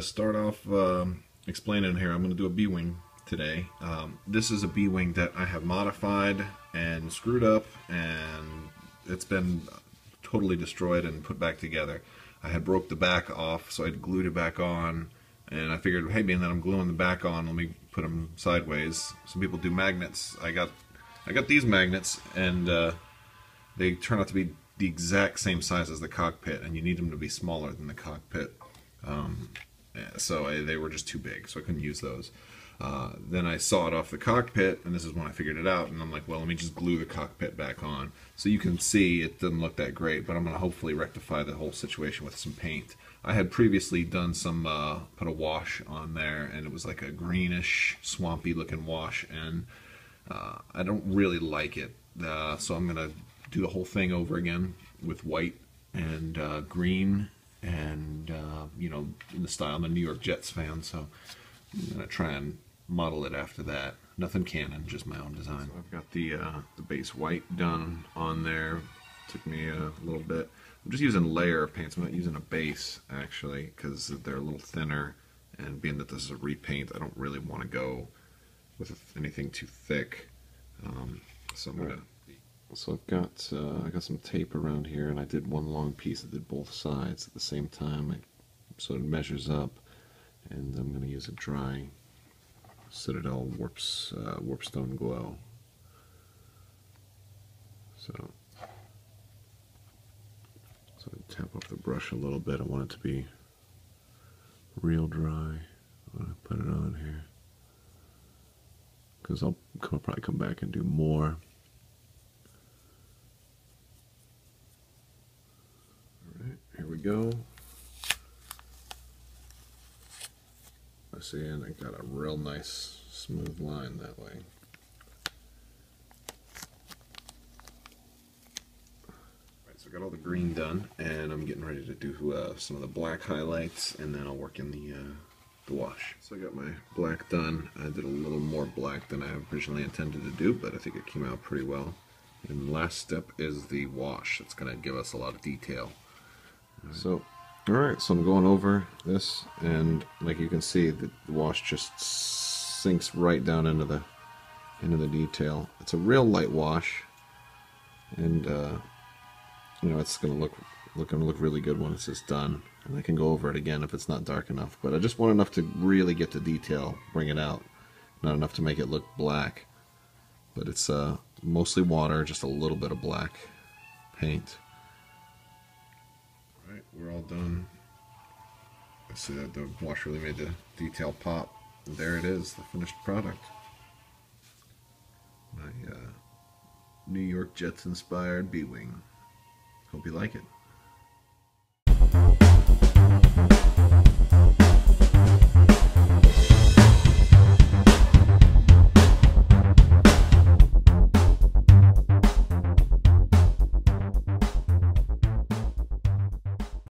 start off um, explaining here. I'm going to do a B-wing today. Um, this is a B-wing that I have modified and screwed up, and it's been totally destroyed and put back together. I had broke the back off, so I glued it back on, and I figured, hey, being that I'm gluing the back on, let me put them sideways. Some people do magnets. I got, I got these magnets, and uh, they turn out to be the exact same size as the cockpit, and you need them to be smaller than the cockpit. Um, so I, they were just too big, so I couldn't use those. Uh, then I saw it off the cockpit, and this is when I figured it out, and I'm like, well, let me just glue the cockpit back on. So you can see it doesn't look that great, but I'm going to hopefully rectify the whole situation with some paint. I had previously done some, uh, put a wash on there, and it was like a greenish, swampy looking wash, and uh, I don't really like it. Uh, so I'm going to do the whole thing over again with white and uh, green and uh, you know in the style I'm a New York Jets fan so I'm gonna try and model it after that. Nothing canon just my own design. So I've got the uh, the base white done on there. Took me a little bit. I'm just using layer paints I'm not using a base actually because they're a little thinner. And being that this is a repaint I don't really want to go with anything too thick. Um, so I'm gonna so I've got uh, I got some tape around here, and I did one long piece that did both sides at the same time, so it measures up. And I'm going to use a dry Citadel warps uh, warpstone glow. So, so I tap off the brush a little bit. I want it to be real dry when I put it on here, because I'll, I'll probably come back and do more. Here we go. I see, and I got a real nice smooth line that way. Right, so I got all the green done, and I'm getting ready to do uh, some of the black highlights, and then I'll work in the uh, the wash. So I got my black done. I did a little more black than I originally intended to do, but I think it came out pretty well. And last step is the wash. It's going to give us a lot of detail. So, alright, so I'm going over this, and like you can see, the wash just sinks right down into the into the detail. It's a real light wash, and uh, you know it's gonna look look gonna look really good when it's just done. And I can go over it again if it's not dark enough. But I just want enough to really get the detail, bring it out, not enough to make it look black. But it's uh, mostly water, just a little bit of black paint we're all done. That the wash really made the detail pop. And there it is, the finished product. My uh, New York Jets inspired B-Wing. Hope you like it.